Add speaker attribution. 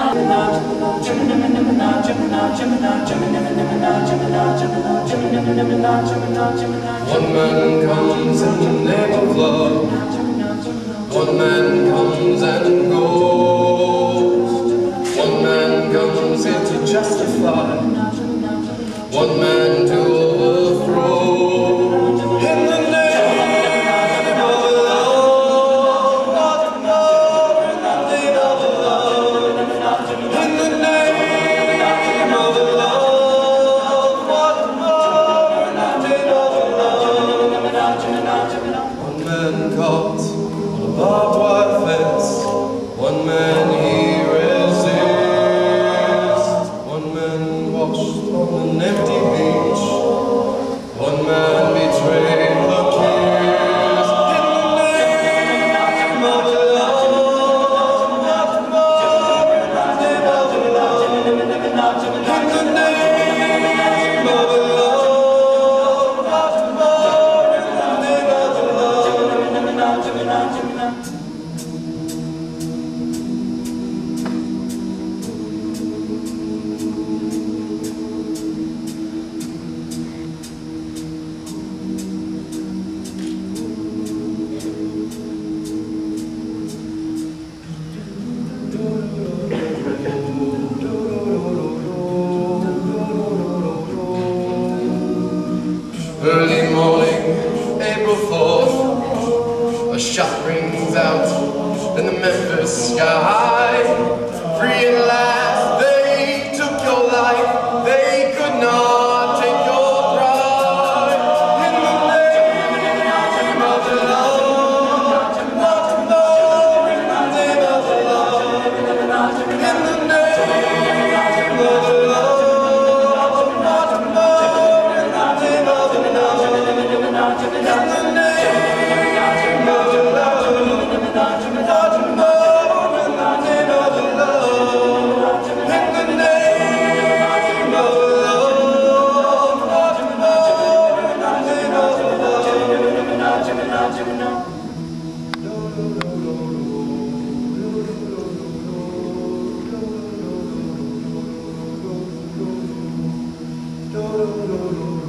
Speaker 1: One man comes in the name of love. One man comes and goes One man comes here to justify. One man to the sky, free at last. no, no, no.